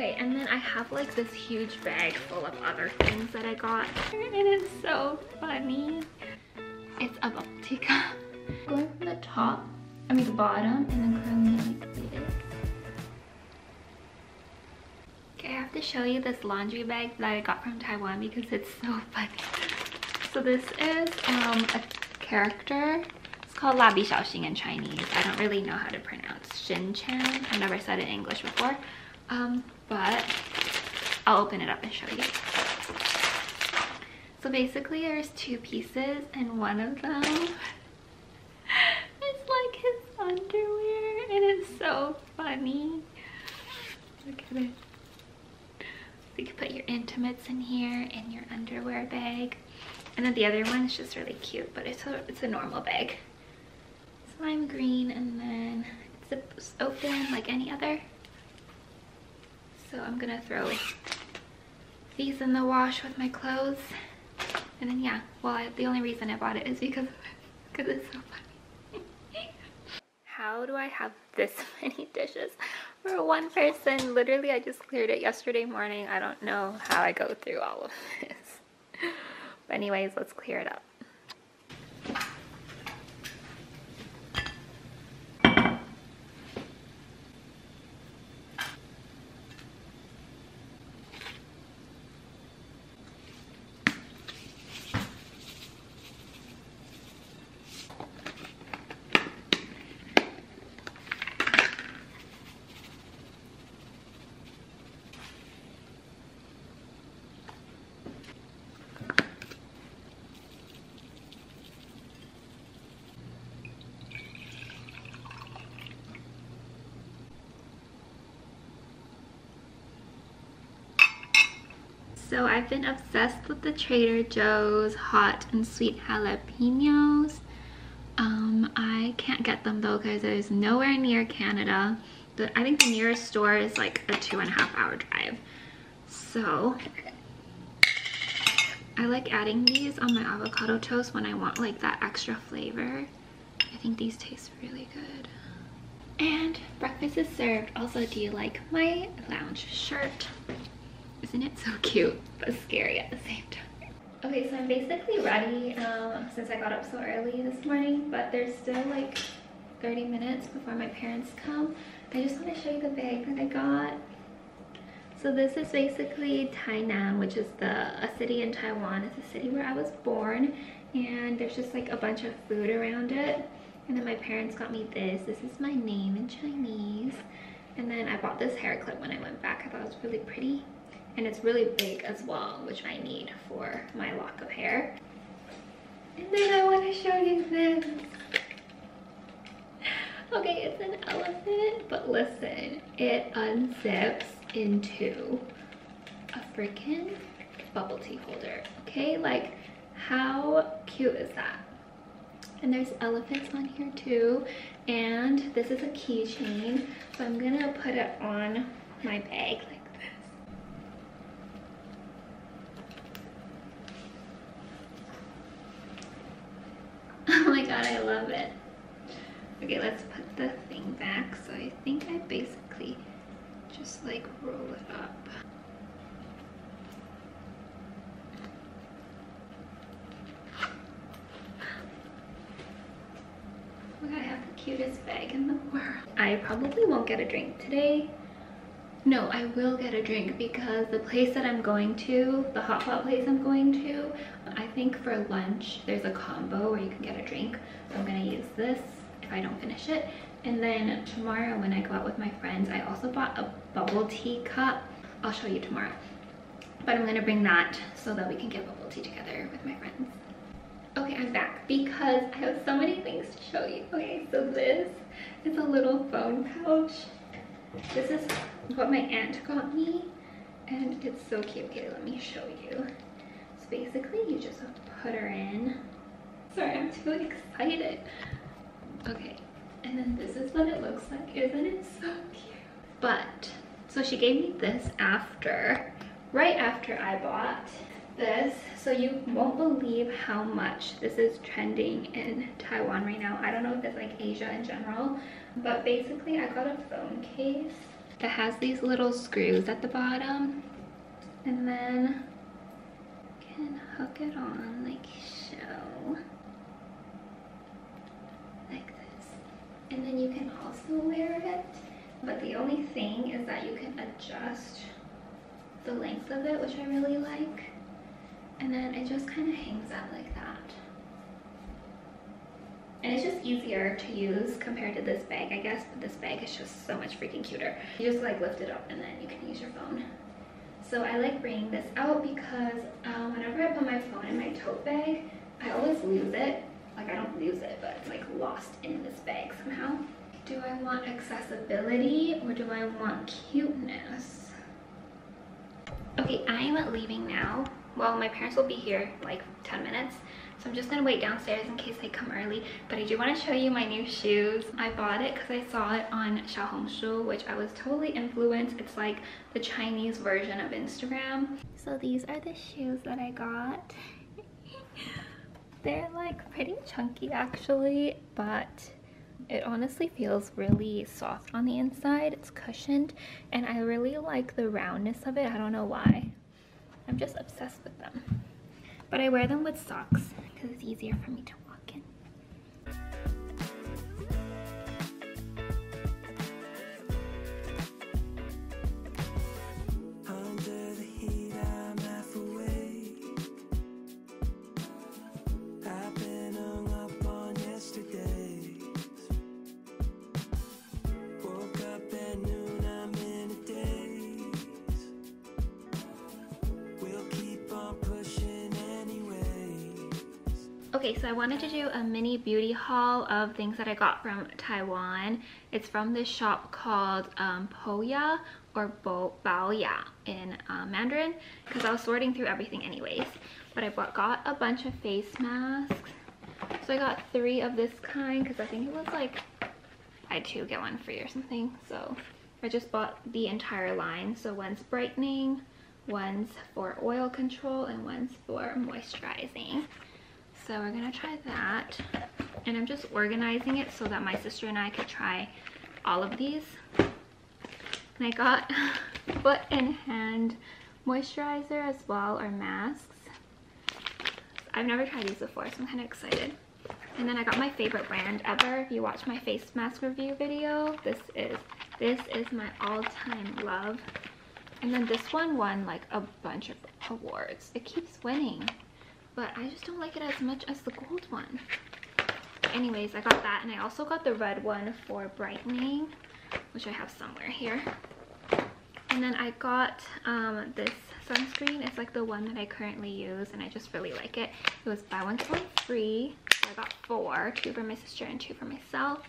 Okay, and then I have like this huge bag full of other things that I got. It is so funny. It's a bubble cup. Going from the top, I mean the bottom, and then curling like this. Okay, I have to show you this laundry bag that I got from Taiwan because it's so funny. So this is um, a character. It's called Labi Xiaoxin in Chinese. I don't really know how to pronounce Shin Chan. I've never said it in English before. Um, but I'll open it up and show you. So basically there's two pieces and one of them is like his underwear and it's so funny. Look at it. you can put your intimates in here and your underwear bag. And then the other one is just really cute, but it's a, it's a normal bag. Slime green and then it zips open like any other. So I'm gonna throw these in the wash with my clothes. And then yeah, well, I, the only reason I bought it is because because it's so funny. How do I have this many dishes for one person? Literally, I just cleared it yesterday morning. I don't know how I go through all of this. But anyways, let's clear it up. So I've been obsessed with the Trader Joe's hot and sweet jalapenos. Um, I can't get them though because there's nowhere near Canada. The, I think the nearest store is like a two and a half hour drive. So I like adding these on my avocado toast when I want like that extra flavor. I think these taste really good. And breakfast is served. Also, do you like my lounge shirt? Isn't it so cute, but scary at the same time? Okay, so I'm basically ready um, since I got up so early this morning, but there's still like 30 minutes before my parents come. I just want to show you the bag that I got. So this is basically Tainan, which is the a city in Taiwan. It's a city where I was born, and there's just like a bunch of food around it. And then my parents got me this. This is my name in Chinese. And then I bought this hair clip when I went back. I thought it was really pretty and it's really big as well which I need for my lock of hair. And then I want to show you this. Okay it's an elephant but listen it unzips into a freaking bubble tea holder okay? Like how cute is that? And there's elephants on here too and this is a keychain so i'm gonna put it on my bag like oh my god, I love it. Okay, let's put the thing back. So I think I basically just like roll it up. I have the cutest bag in the world. I probably won't get a drink today no, I will get a drink because the place that I'm going to, the hot pot place I'm going to, I think for lunch there's a combo where you can get a drink. So I'm gonna use this if I don't finish it. And then tomorrow when I go out with my friends, I also bought a bubble tea cup. I'll show you tomorrow. But I'm gonna bring that so that we can get bubble tea together with my friends. Okay, I'm back because I have so many things to show you. Okay, so this is a little phone pouch. This is what my aunt got me and it's so cute. Okay, let me show you. So basically you just put her in. Sorry, I'm too excited. Okay, and then this is what it looks like. Isn't it so cute? But, so she gave me this after, right after I bought this. So you won't believe how much this is trending in Taiwan right now. I don't know if it's like Asia in general, but basically I got a phone case It has these little screws at the bottom and then you can hook it on like so. Like this. And then you can also wear it. But the only thing is that you can adjust the length of it, which I really like. And then it just kind of hangs out like that. Easier to use compared to this bag, I guess, but this bag is just so much freaking cuter. You just like lift it up and then you can use your phone. So I like bringing this out because um, whenever I put my phone in my tote bag, I always lose it. Like I don't lose it, but it's like lost in this bag somehow. Do I want accessibility or do I want cuteness? Okay, I am leaving now. Well, my parents will be here like 10 minutes. So I'm just gonna wait downstairs in case they come early. But I do wanna show you my new shoes. I bought it because I saw it on Xiaohongshu, which I was totally influenced. It's like the Chinese version of Instagram. So these are the shoes that I got. They're like pretty chunky actually, but it honestly feels really soft on the inside. It's cushioned and I really like the roundness of it. I don't know why. I'm just obsessed with them. But I wear them with socks because it's easier for me to I wanted to do a mini beauty haul of things that I got from Taiwan. It's from this shop called um, Poya or Bo Baoya in uh, Mandarin because I was sorting through everything anyways. But I bought, got a bunch of face masks. So I got three of this kind because I think it was like, I two get one free or something. So I just bought the entire line. So one's brightening, one's for oil control, and one's for moisturizing. So we're gonna try that. And I'm just organizing it so that my sister and I could try all of these. And I got foot and hand moisturizer as well, or masks. I've never tried these before, so I'm kind of excited. And then I got my favorite brand ever. If you watch my face mask review video, this is this is my all-time love. And then this one won like a bunch of awards. It keeps winning but I just don't like it as much as the gold one. Anyways, I got that and I also got the red one for brightening, which I have somewhere here. And then I got um, this sunscreen. It's like the one that I currently use and I just really like it. It was buy one, get one free. So I got four, two for my sister and two for myself.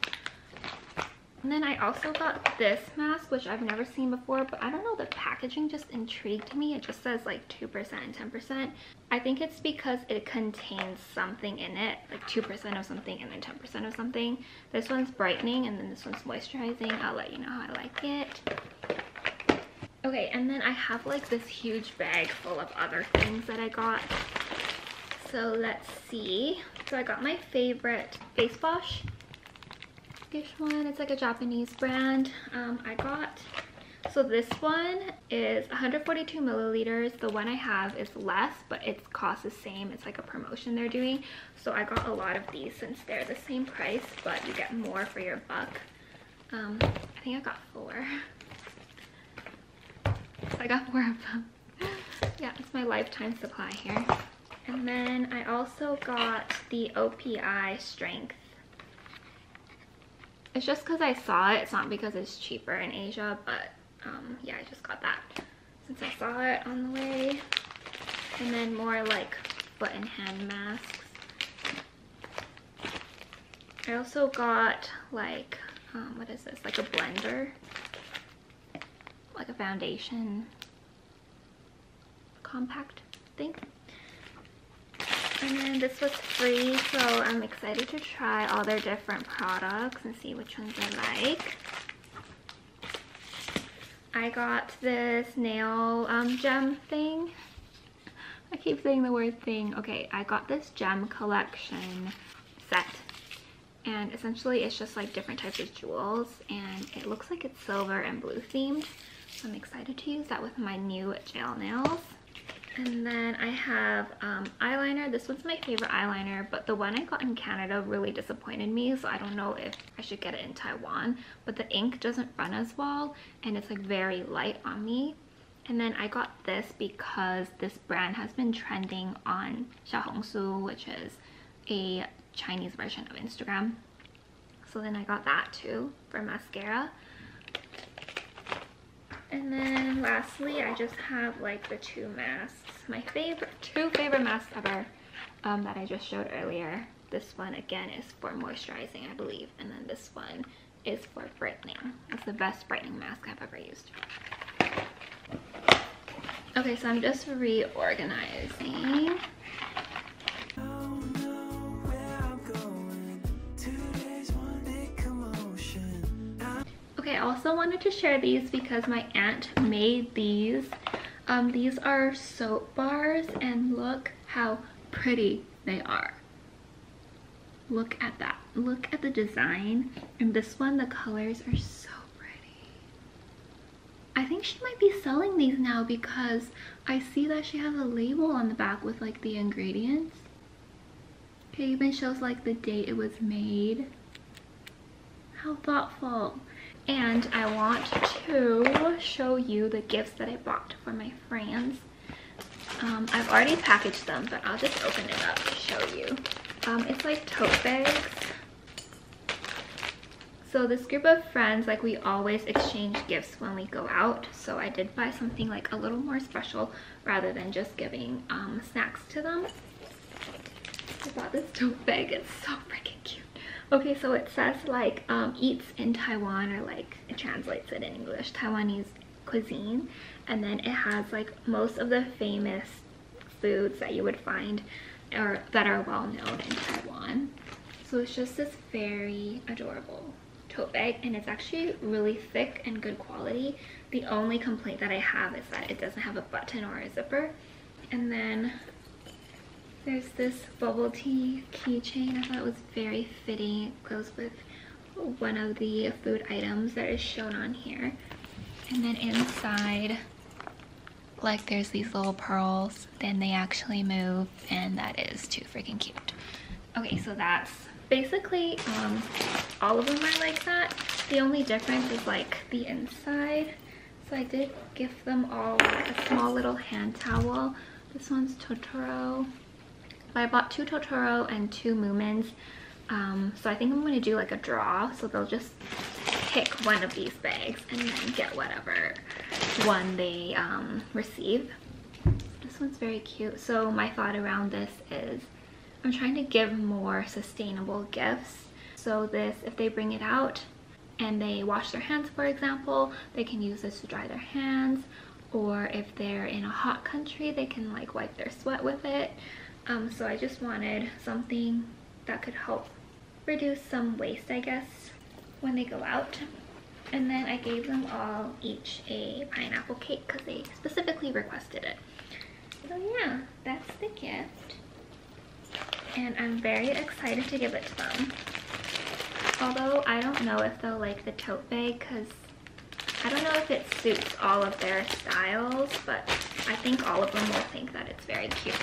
And then I also got this mask, which I've never seen before, but I don't know, the packaging just intrigued me. It just says like 2% and 10%. I think it's because it contains something in it, like 2% of something and then 10% of something. This one's brightening and then this one's moisturizing. I'll let you know how I like it. Okay, and then I have like this huge bag full of other things that I got. So let's see. So I got my favorite face wash this one. It's like a Japanese brand. Um, I got, so this one is 142 milliliters. The one I have is less, but it costs the same. It's like a promotion they're doing. So I got a lot of these since they're the same price, but you get more for your buck. Um, I think I got four. So I got four of them. yeah, it's my lifetime supply here. And then I also got the OPI Strength it's just because I saw it. It's not because it's cheaper in Asia, but um, yeah, I just got that since I saw it on the way. And then more like foot and hand masks. I also got like, um, what is this? Like a blender. Like a foundation compact thing. And then this was free, so I'm excited to try all their different products and see which ones I like. I got this nail um, gem thing. I keep saying the word thing. Okay, I got this gem collection set. and essentially it's just like different types of jewels and it looks like it's silver and blue themed so i'm excited to use that with my new gel nails and then I have um, eyeliner. This one's my favorite eyeliner, but the one I got in Canada really disappointed me, so I don't know if I should get it in Taiwan. But the ink doesn't run as well, and it's like very light on me. And then I got this because this brand has been trending on Xiaohongshu, which is a Chinese version of Instagram. So then I got that too for mascara. And then lastly, I just have like the two masks. My favorite, two favorite masks ever um, that I just showed earlier. This one again is for moisturizing, I believe. And then this one is for brightening. It's the best brightening mask I've ever used. Okay, so I'm just reorganizing. I also wanted to share these because my aunt made these. Um, these are soap bars and look how pretty they are. Look at that. Look at the design. And this one, the colors are so pretty. I think she might be selling these now because I see that she has a label on the back with like the ingredients. It even shows like the date it was made. How thoughtful. And I want to show you the gifts that I bought for my friends. Um, I've already packaged them, but I'll just open it up to show you. Um, it's like tote bags. So this group of friends, like we always exchange gifts when we go out. So I did buy something like a little more special rather than just giving um, snacks to them. I bought this tote bag. It's so freaking cute. Okay, so it says like um, eats in Taiwan or like it translates it in English, Taiwanese cuisine. And then it has like most of the famous foods that you would find or that are well known in Taiwan. So it's just this very adorable tote bag and it's actually really thick and good quality. The only complaint that I have is that it doesn't have a button or a zipper. And then there's this bubble tea keychain. I thought was very fitting. It goes with one of the food items that is shown on here. And then inside, like there's these little pearls. Then they actually move and that is too freaking cute. Okay, so that's basically um, all of them are like that. The only difference is like the inside. So I did gift them all a small little hand towel. This one's Totoro. I bought two Totoro and two Moomins. Um, so I think I'm going to do like a draw. So they'll just pick one of these bags and then get whatever one they um, receive. This one's very cute. So my thought around this is I'm trying to give more sustainable gifts. So this, if they bring it out and they wash their hands, for example, they can use this to dry their hands. Or if they're in a hot country, they can like wipe their sweat with it. Um, so I just wanted something that could help reduce some waste, I guess, when they go out. And then I gave them all each a pineapple cake because they specifically requested it. So yeah, that's the gift. And I'm very excited to give it to them. Although I don't know if they'll like the tote bag because I don't know if it suits all of their styles, but I think all of them will think that it's very cute.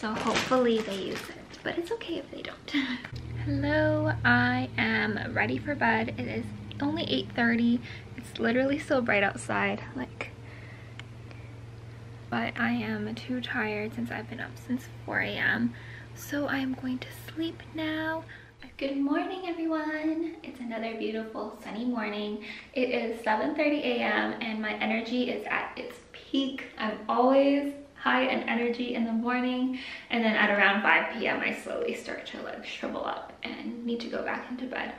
So hopefully they use it, but it's okay if they don't. Hello, I am ready for bed. It is only 8.30. It's literally so bright outside, like, but I am too tired since I've been up since 4 a.m. So I'm going to sleep now. Good morning, everyone. It's another beautiful sunny morning. It is 7.30 a.m. and my energy is at its peak. I'm always high in energy in the morning and then at around 5 p.m. I slowly start to like shrivel up and need to go back into bed.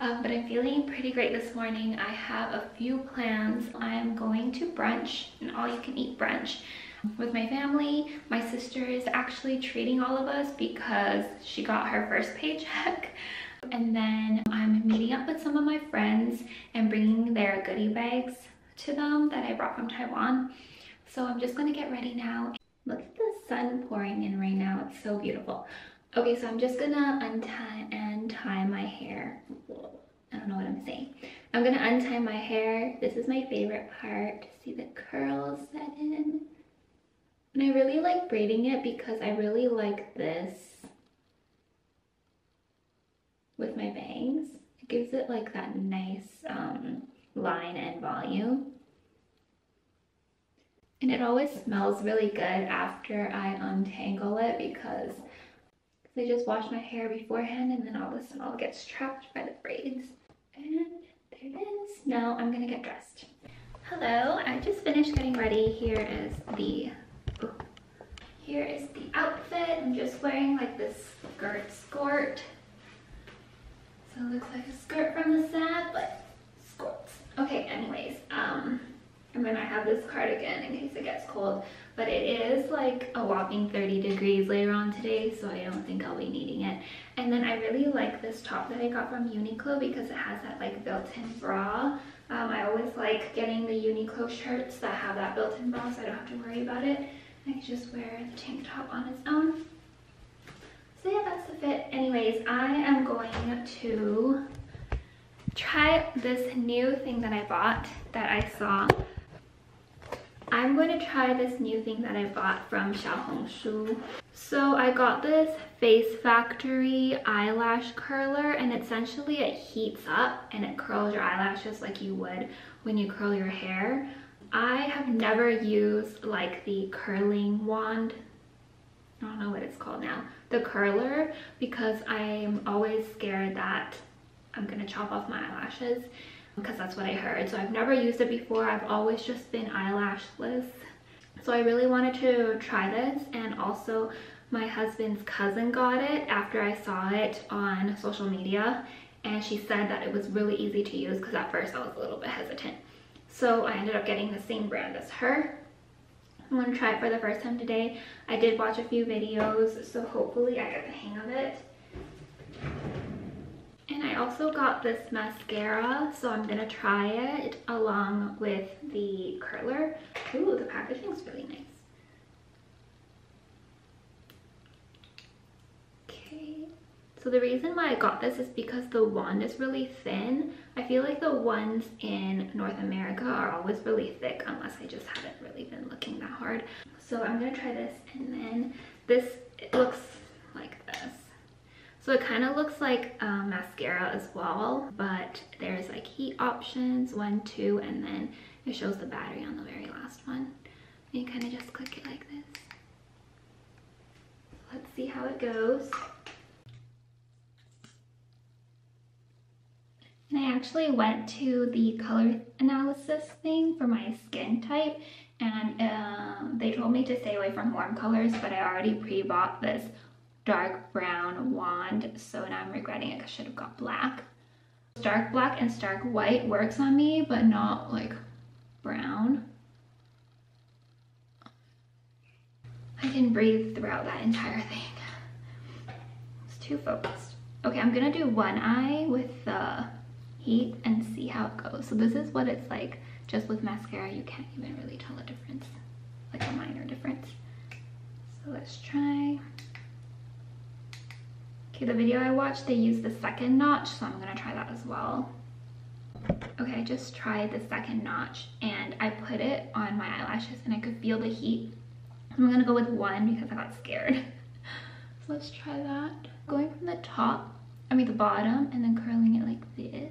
Um, but I'm feeling pretty great this morning. I have a few plans. I am going to brunch, an all-you-can-eat brunch with my family. My sister is actually treating all of us because she got her first paycheck. And then I'm meeting up with some of my friends and bringing their goodie bags to them that I brought from Taiwan. So I'm just gonna get ready now. Look at the sun pouring in right now. It's so beautiful. Okay, so I'm just gonna untie and tie my hair. I don't know what I'm saying. I'm gonna untie my hair. This is my favorite part. See the curls set in. And I really like braiding it because I really like this with my bangs. It gives it like that nice um, line and volume. And it always smells really good after I untangle it because I just wash my hair beforehand and then all the smell gets trapped by the braids. And there it is. Now I'm gonna get dressed. Hello, I just finished getting ready. Here is the, oh, here is the outfit. I'm just wearing like this skirt skirt. So it looks like a skirt from the sad, but skirts. Okay, anyways, um, and I have this cardigan in case it gets cold. But it is like a whopping 30 degrees later on today, so I don't think I'll be needing it. And then I really like this top that I got from Uniqlo because it has that like built-in bra. Um, I always like getting the Uniqlo shirts that have that built-in bra so I don't have to worry about it. I can just wear the tank top on its own. So yeah, that's the fit. Anyways, I am going to try this new thing that I bought that I saw I'm going to try this new thing that I bought from Xiaohongshu. So I got this Face Factory eyelash curler and essentially it heats up and it curls your eyelashes like you would when you curl your hair. I have never used like the curling wand I don't know what it's called now, the curler, because I'm always scared that I'm gonna chop off my eyelashes because that's what I heard. So I've never used it before. I've always just been eyelashless. So I really wanted to try this and also my husband's cousin got it after I saw it on social media and she said that it was really easy to use because at first I was a little bit hesitant. So I ended up getting the same brand as her. I'm going to try it for the first time today. I did watch a few videos so hopefully I get the hang of it. I also got this mascara, so I'm gonna try it along with the curler. Ooh, the packaging's really nice. Okay, so the reason why I got this is because the wand is really thin. I feel like the ones in North America are always really thick unless I just haven't really been looking that hard. So I'm gonna try this and then this, it looks like this. So it kind of looks like um, mascara as well, but there's like heat options, one, two, and then it shows the battery on the very last one. You kind of just click it like this. Let's see how it goes. And I actually went to the color analysis thing for my skin type and uh, they told me to stay away from warm colors, but I already pre-bought this dark brown wand. So now I'm regretting it I should have got black. Stark black and stark white works on me, but not like brown. I can breathe throughout that entire thing. It's too focused. Okay, I'm gonna do one eye with the heat and see how it goes. So this is what it's like just with mascara. You can't even really tell a difference, like a minor difference. So let's try. Okay, the video I watched, they used the second notch, so I'm gonna try that as well. Okay, I just tried the second notch and I put it on my eyelashes and I could feel the heat. I'm gonna go with one because I got scared. so let's try that. Going from the top, I mean the bottom, and then curling it like this.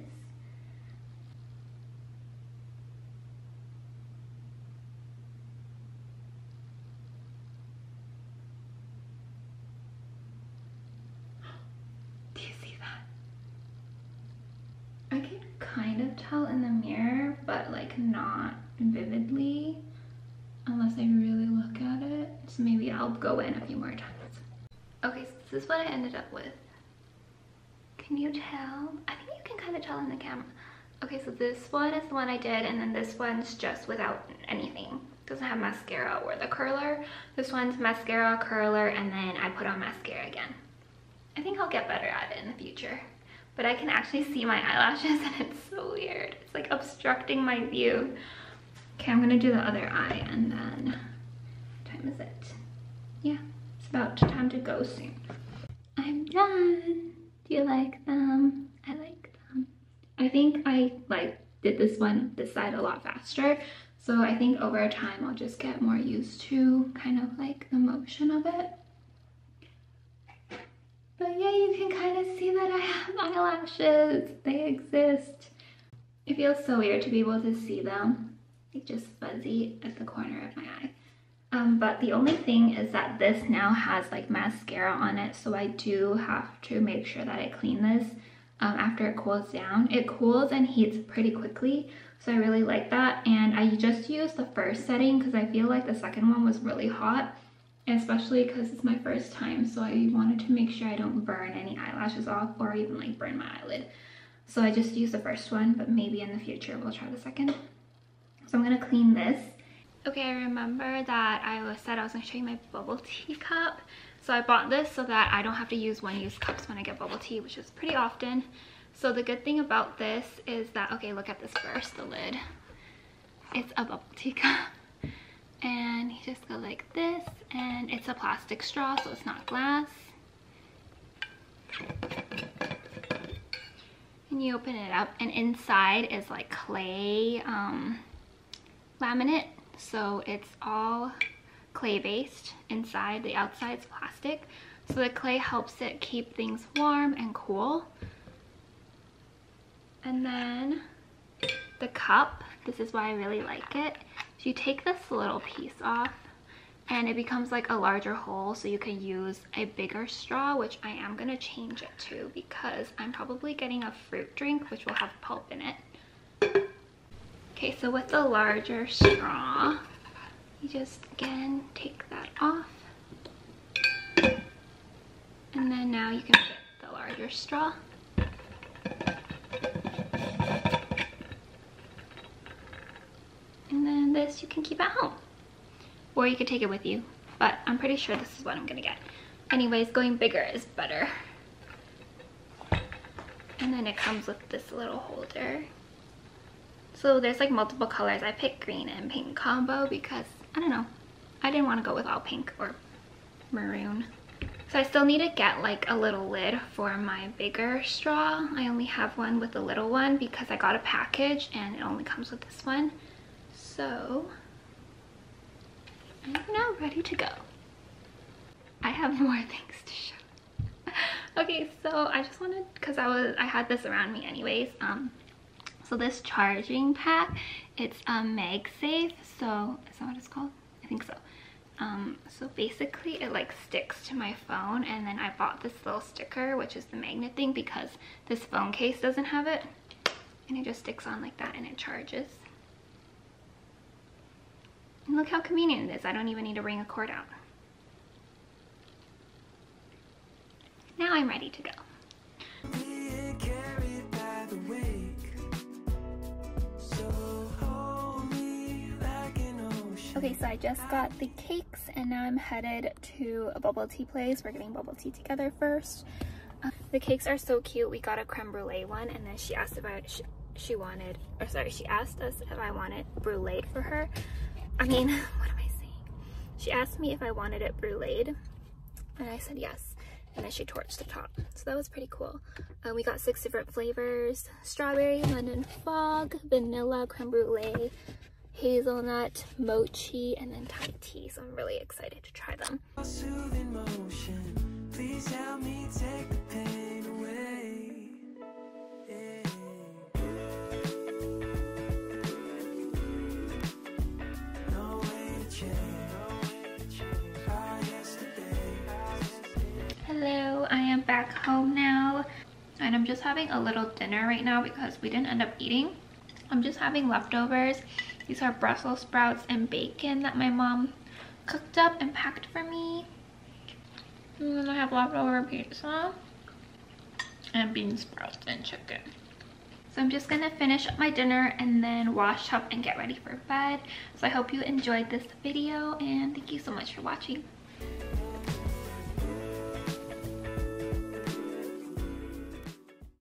tell in the mirror, but like not vividly unless I really look at it. So maybe I'll go in a few more times. Okay, so this is what I ended up with. Can you tell? I think you can kind of tell in the camera. Okay, so this one is the one I did, and then this one's just without anything. Doesn't have mascara or the curler. This one's mascara, curler, and then I put on mascara again. I think I'll get better at it in the future but I can actually see my eyelashes and it's so weird. It's like obstructing my view. Okay, I'm gonna do the other eye and then, time is it? Yeah, it's about time to go soon. I'm done. Do you like them? I like them. I think I like did this one this side a lot faster. So I think over time I'll just get more used to kind of like the motion of it. But yeah, you can kind of see that I have eyelashes. They exist. It feels so weird to be able to see them. Like just fuzzy at the corner of my eye. Um, but the only thing is that this now has like mascara on it. So I do have to make sure that I clean this um, after it cools down. It cools and heats pretty quickly. So I really like that. And I just used the first setting because I feel like the second one was really hot especially because it's my first time so I wanted to make sure I don't burn any eyelashes off or even like burn my eyelid. So I just used the first one but maybe in the future we'll try the second. So I'm gonna clean this. Okay, I remember that I was said I was gonna show you my bubble tea cup. So I bought this so that I don't have to use one-use cups when I get bubble tea, which is pretty often. So the good thing about this is that, okay, look at this first, the lid. It's a bubble tea cup and you just go like this and it's a plastic straw so it's not glass and you open it up and inside is like clay um, laminate so it's all clay based inside the outside's plastic. So the clay helps it keep things warm and cool. And then the cup this is why I really like it. So you take this little piece off and it becomes like a larger hole so you can use a bigger straw which I am going to change it to because I'm probably getting a fruit drink which will have pulp in it. Okay, so with the larger straw, you just again take that off. And then now you can fit the larger straw. And then this you can keep at home. Or you could take it with you, but I'm pretty sure this is what I'm gonna get. Anyways, going bigger is better. And then it comes with this little holder. So there's like multiple colors. I picked green and pink combo because, I don't know, I didn't want to go with all pink or maroon. So I still need to get like a little lid for my bigger straw. I only have one with a little one because I got a package and it only comes with this one. So I'm now ready to go. I have more things to show. okay, so I just wanted, cause I was, I had this around me anyways. Um, so this charging pack, it's a MagSafe. So is that what it's called? I think so. Um, so basically it like sticks to my phone and then I bought this little sticker which is the magnet thing because this phone case doesn't have it and it just sticks on like that and it charges. And look how convenient it is. I don't even need to bring a cord out. Now I'm ready to go. Okay, so I just got the cakes and now I'm headed to a bubble tea place. We're getting bubble tea together first. Uh, the cakes are so cute. We got a creme brulee one and then she asked if I, she, she wanted, or sorry, she asked us if I wanted brulee for her. I mean, what am I saying? She asked me if I wanted it bruleed, and I said yes. And then she torched the top. So that was pretty cool. Um, we got six different flavors. Strawberry, London fog, vanilla, creme brulee, hazelnut, mochi, and then Thai tea. So I'm really excited to try them. Hello, I am back home now and I'm just having a little dinner right now because we didn't end up eating. I'm just having leftovers. These are Brussels sprouts and bacon that my mom cooked up and packed for me. And then I have leftover pizza and bean sprouts and chicken. So I'm just gonna finish up my dinner and then wash up and get ready for bed. So I hope you enjoyed this video and thank you so much for watching.